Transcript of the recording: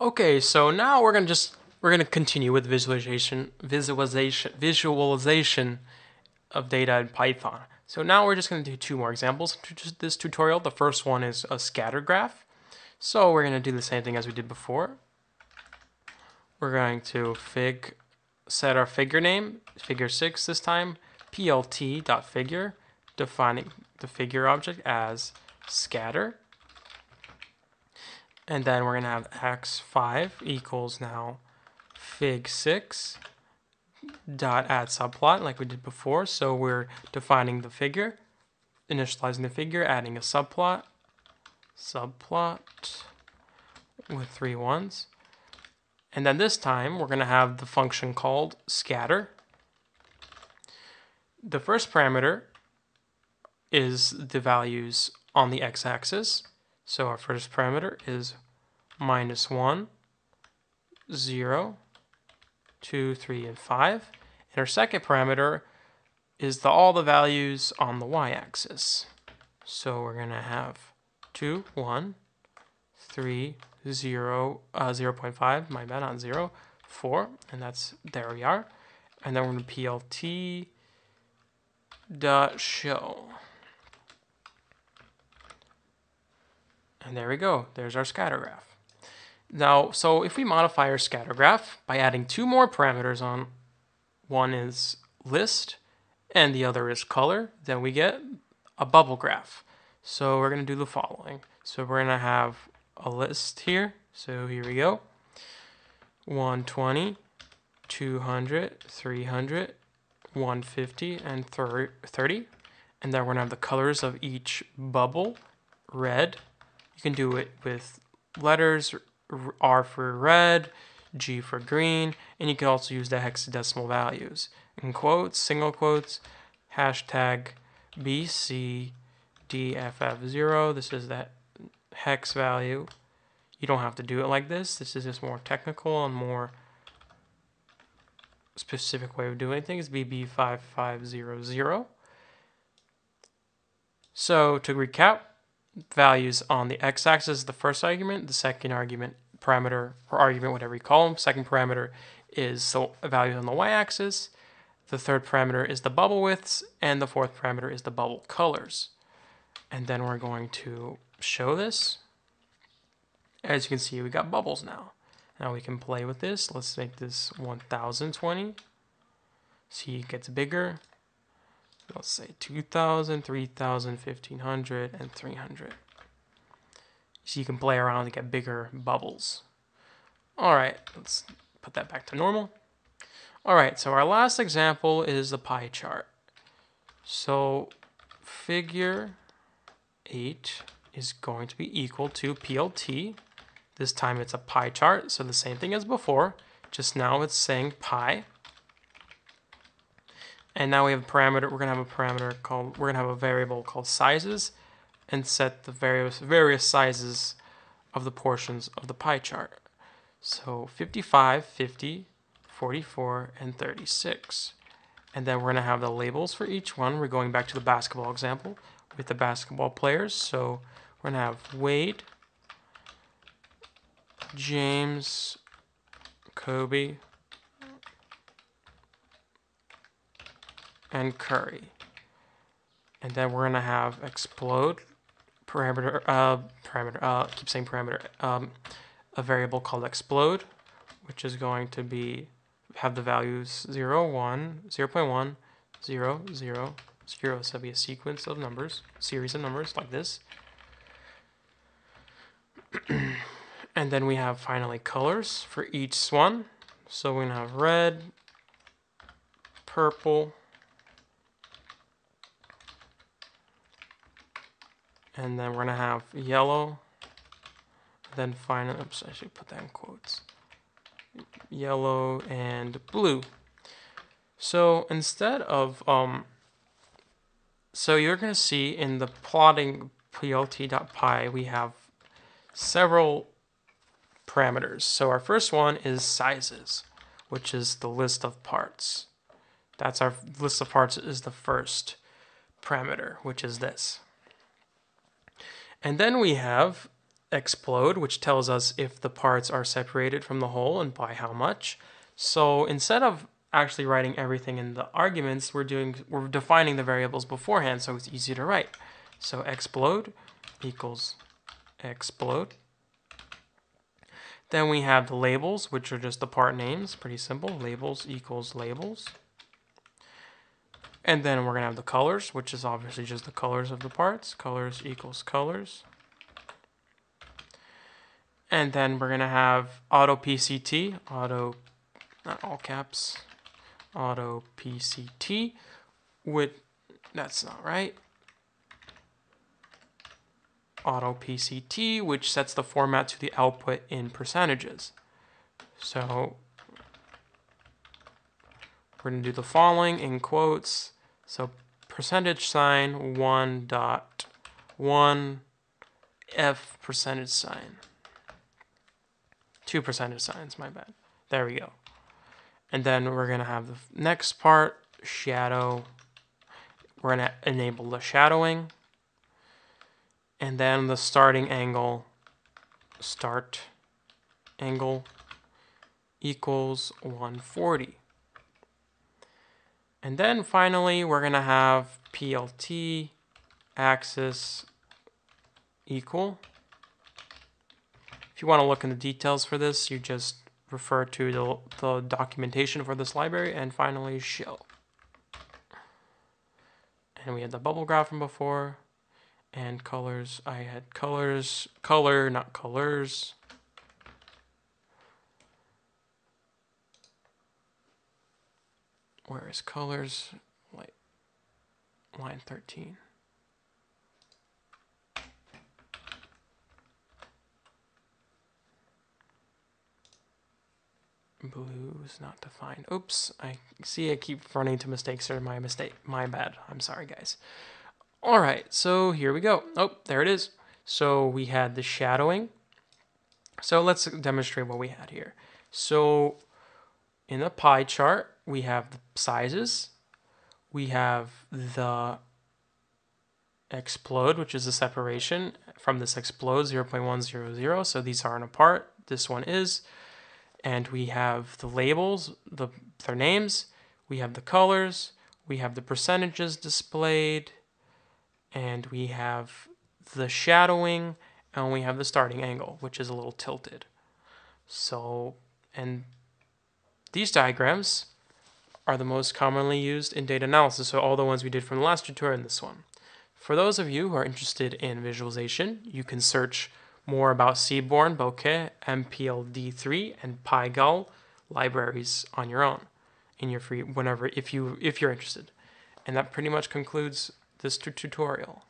Okay, so now we're gonna just we're gonna continue with visualization, visualization, visualization of data in Python. So now we're just gonna do two more examples to this tutorial. The first one is a scatter graph. So we're gonna do the same thing as we did before. We're going to fig set our figure name, figure six this time, plt.figure, defining the figure object as scatter and then we're going to have x5 equals now fig6 dot add subplot like we did before. So we're defining the figure, initializing the figure, adding a subplot, subplot with three ones. And then this time we're going to have the function called scatter. The first parameter is the values on the x-axis. So our first parameter is minus 1, 0, 2, 3, and 5. And our second parameter is the, all the values on the y-axis. So we're going to have 2, 1, 3, 0, uh, 0 0.5, my bad, not 0, 4, and that's, there we are. And then we're going to plt dot show. And there we go. There's our scatter graph. Now, so if we modify our scatter graph by adding two more parameters on, one is list and the other is color, then we get a bubble graph. So we're going to do the following. So we're going to have a list here. So here we go. 120, 200, 300, 150, and 30. And then we're going to have the colors of each bubble, red, you can do it with letters, R for red, G for green, and you can also use the hexadecimal values. In quotes, single quotes, hashtag BCDFF0. This is that hex value. You don't have to do it like this. This is just more technical and more specific way of doing things. BB5500. So to recap, values on the x-axis is the first argument, the second argument, parameter or argument, whatever you call them. Second parameter is the value on the y-axis. The third parameter is the bubble widths, and the fourth parameter is the bubble colors. And then we're going to show this. As you can see, we got bubbles now. Now we can play with this. Let's make this 1020. See, it gets bigger let's say 2000, 3000, 1500, and 300. So you can play around to get bigger bubbles. All right, let's put that back to normal. All right, so our last example is the pie chart. So figure 8 is going to be equal to PLT. This time it's a pie chart, so the same thing as before, just now it's saying pie. And now we have a parameter, we're gonna have a parameter called, we're gonna have a variable called sizes and set the various, various sizes of the portions of the pie chart. So 55, 50, 44, and 36. And then we're gonna have the labels for each one. We're going back to the basketball example with the basketball players. So we're gonna have Wade, James, Kobe, and Curry. And then we're gonna have explode parameter, uh, parameter, uh, keep saying parameter, um, a variable called explode, which is going to be, have the values 0, 1, 0 0.1, 0, 0, 0, so be a sequence of numbers, series of numbers like this. and then we have finally colors for each one. So we're gonna have red, purple, and then we're gonna have yellow then finally oops I should put that in quotes. Yellow and blue. So instead of um so you're gonna see in the plotting plt.pie we have several parameters. So our first one is sizes which is the list of parts. That's our list of parts is the first parameter which is this and then we have explode, which tells us if the parts are separated from the whole and by how much. So instead of actually writing everything in the arguments, we're doing we're defining the variables beforehand, so it's easy to write. So explode equals explode. Then we have the labels, which are just the part names, pretty simple. Labels equals labels. And then we're going to have the colors, which is obviously just the colors of the parts. Colors equals colors. And then we're going to have auto PCT, auto, not all caps, auto PCT with, that's not right, auto PCT, which sets the format to the output in percentages. So we're going to do the following in quotes. So percentage sign 1 dot 1 F percentage sign. Two percentage signs, my bad. There we go. And then we're going to have the next part, shadow. We're going to enable the shadowing. And then the starting angle, start angle equals 140. And then finally, we're going to have PLT axis equal. If you want to look in the details for this, you just refer to the, the documentation for this library, and finally show. And we had the bubble graph from before, and colors. I had colors, color, not colors. Where is colors? Like line 13. Blue is not defined. Oops, I see I keep running into mistakes here. My mistake. My bad. I'm sorry, guys. All right, so here we go. Oh, there it is. So we had the shadowing. So let's demonstrate what we had here. So in the pie chart, we have the sizes. We have the explode, which is the separation from this explode 0.100. So these aren't apart. This one is and we have the labels, the their names, we have the colors, we have the percentages displayed, and we have the shadowing, and we have the starting angle, which is a little tilted. So, and these diagrams are the most commonly used in data analysis, so all the ones we did from the last tutorial and this one. For those of you who are interested in visualization, you can search more about Seaborn, Bokeh, MPLD3, and PyGal libraries on your own in your free whenever if you if you're interested. And that pretty much concludes this tutorial.